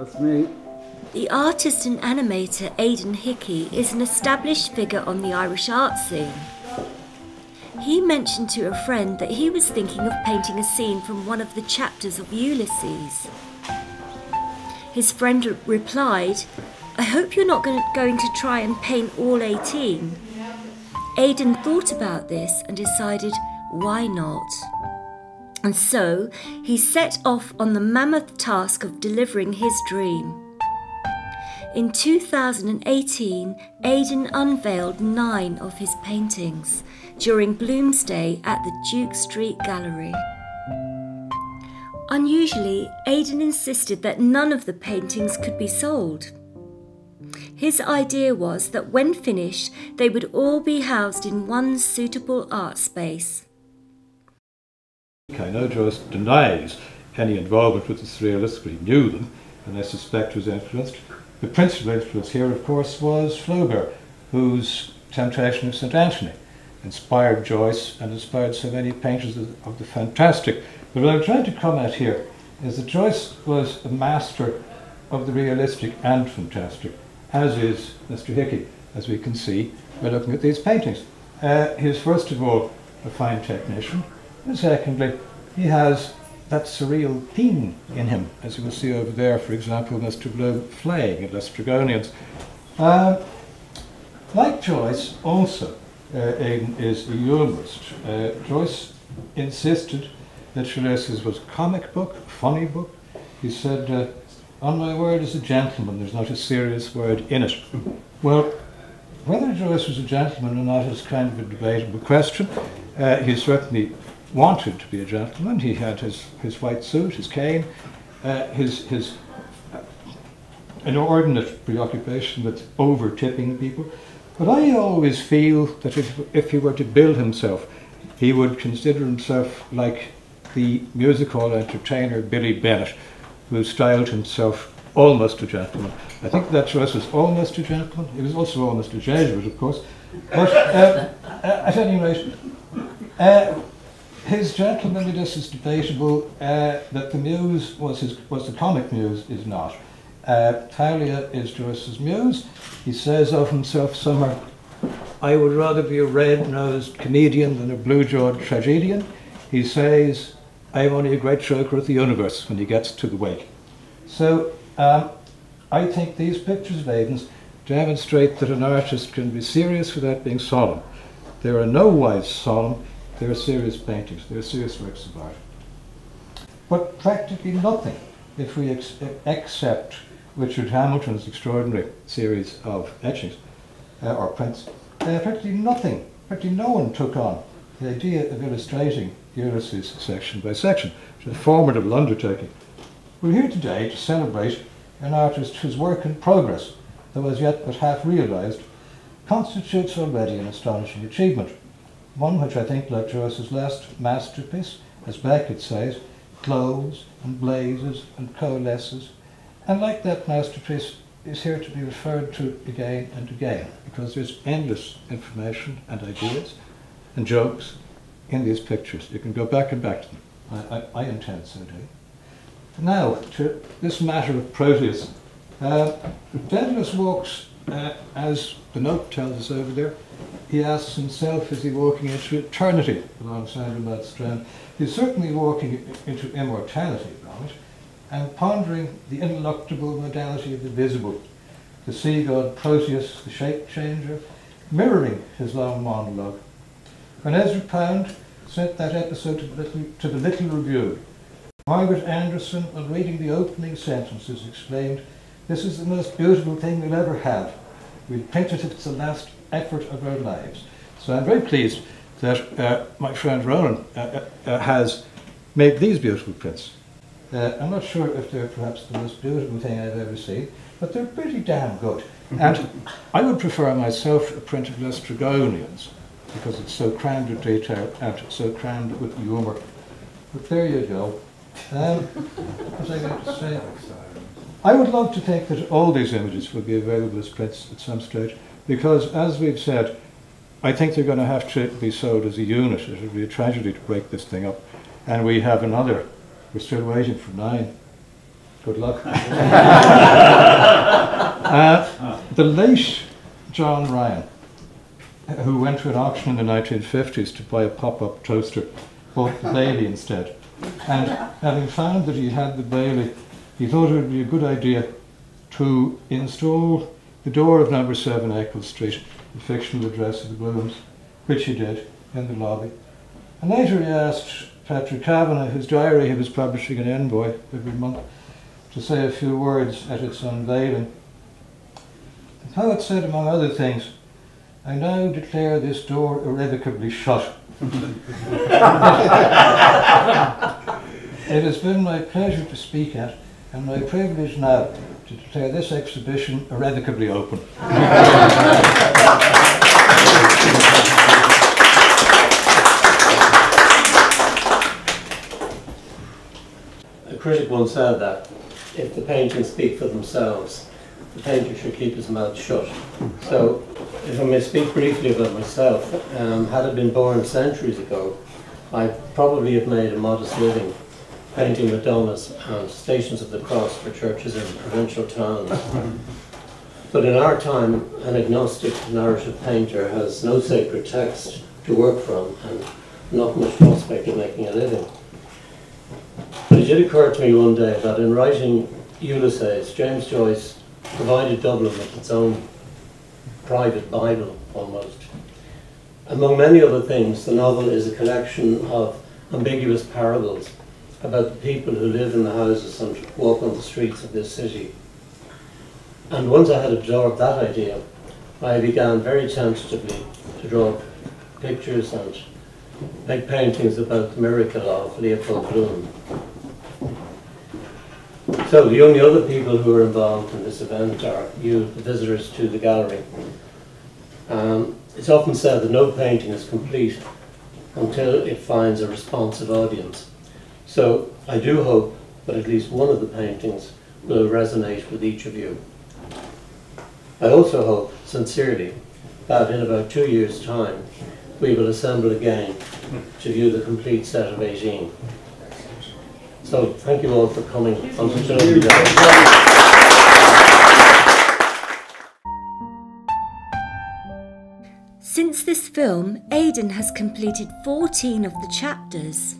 That's me. The artist and animator Aidan Hickey is an established figure on the Irish art scene. He mentioned to a friend that he was thinking of painting a scene from one of the chapters of Ulysses. His friend replied, I hope you're not going to try and paint all 18. Aidan thought about this and decided, why not? And so he set off on the mammoth task of delivering his dream. In 2018, Aidan unveiled nine of his paintings during Bloomsday at the Duke Street Gallery. Unusually, Aidan insisted that none of the paintings could be sold. His idea was that when finished, they would all be housed in one suitable art space. Know denies any involvement with the surrealists, but he knew them, and I suspect was influenced. The principal influence here, of course, was Flaubert, whose Temptation of St. Anthony inspired Joyce and inspired so many painters of, of the fantastic. But what I'm trying to come at here is that Joyce was a master of the realistic and fantastic, as is Mr. Hickey, as we can see by looking at these paintings. Uh, he is, first of all, a fine technician, and secondly, he has that surreal theme in him, as you will see over there, for example, Mr. Blow flaying at Les Dragonians. Um, like Joyce, also, uh, is a humorist. Uh, Joyce insisted that Ulysses was a comic book, a funny book. He said, uh, on my word as a gentleman, there's not a serious word in it. Well, whether Joyce was a gentleman or not is kind of a debatable question. Uh, he certainly wanted to be a gentleman. He had his, his white suit, his cane, uh, his, his uh, inordinate preoccupation with over tipping people. But I always feel that if, if he were to build himself, he would consider himself like the music hall entertainer Billy Bennett, who styled himself almost a gentleman. I think that Joyce was almost a gentleman. He was also almost a Jesuit, of course. But uh, uh, at any rate, uh, his gentlemanliness is debatable. Uh, that the muse was his was the comic muse is not. Uh, Thalia is Joyce's muse. He says of himself somewhere, "I would rather be a red-nosed comedian than a blue-jawed tragedian." He says, "I'm only a great joker of the universe." When he gets to the wake, so um, I think these pictures of Aidan's demonstrate that an artist can be serious without being solemn. They are no wise solemn. They are serious paintings. They are serious works of art. But practically nothing, if we ex- accept Richard Hamilton's extraordinary series of etchings uh, or prints, uh, practically nothing, practically no one took on the idea of illustrating Ulysses section by section. It's a formidable undertaking. We're here today to celebrate an artist whose work in progress, though as yet but half realised, constitutes already an astonishing achievement. One which I think, like Joyce's last masterpiece, as Beckett says, glows and blazes and coalesces, and like that masterpiece, is here to be referred to again and again, because there's endless information and ideas and jokes in these pictures. You can go back and back to them. I, I, I intend so to. Now, to this matter of Proteus. Uh, Dedalus walks, uh, as the note tells us over there, he asks himself, is he walking into eternity along Sandymount Strand? He's certainly walking into immortality, right? And pondering the ineluctable modality of the visible, the sea god Proteus, the shape changer, mirroring his long monologue. When Ezra Pound sent that episode to the Little, to the little Review, Margaret Anderson, on reading the opening sentences, exclaimed, This is the most beautiful thing we'll ever have. We'll print it if it's the last effort of our lives. So I'm very pleased that uh, my friend Ronan uh, uh, uh, has made these beautiful prints. Uh, I'm not sure if they're perhaps the most beautiful thing I've ever seen, but they're pretty damn good. And I would prefer myself a print of Les Dragonians because it's so crammed with detail and so crammed with humour. But there you go. Um, what was I going to say? I would love to think that all these images will be available as prints at some stage, because as we've said, I think they're going to have to be sold as a unit. It would be a tragedy to break this thing up. And we have another. We're still waiting for nine. Good luck. uh, the late John Ryan, who went to an auction in the 1950s to buy a pop-up toaster, bought the Bailey instead. And having found that he had the Bailey, he thought it would be a good idea to install the door of number 7 Eccles Street, the fictional address of the Blooms, which he did in the lobby. And later he asked Patrick Kavanagh, whose diary he was publishing in Envoy every month, to say a few words at its unveiling. The poet said, among other things, I now declare this door irrevocably shut. it has been my pleasure to speak at, and my privilege now to declare this exhibition irrevocably open. A said that if the paintings speak for themselves, the painter should keep his mouth shut. So, if I may speak briefly about myself, um, had I been born centuries ago, I probably have made a modest living painting Madonnas and Stations of the Cross for churches in provincial towns. But in our time, an agnostic narrative painter has no sacred text to work from and not much prospect of making a living. Did occur to me one day that in writing Ulysses, James Joyce provided Dublin with its own private Bible almost. Among many other things, the novel is a collection of ambiguous parables about the people who live in the houses and walk on the streets of this city. And once I had absorbed that idea, I began very tentatively to draw pictures and make paintings about the miracle of Leopold Bloom. So the only other people who are involved in this event are you, the visitors to the gallery. Um, it's often said that no painting is complete until it finds a responsive audience. So I do hope that at least one of the paintings will resonate with each of you. I also hope, sincerely, that in about two years' time, we will assemble again to view the complete set of 18. So thank you all for coming on such a lovely day. Since this film, Aidan has completed 14 of the chapters.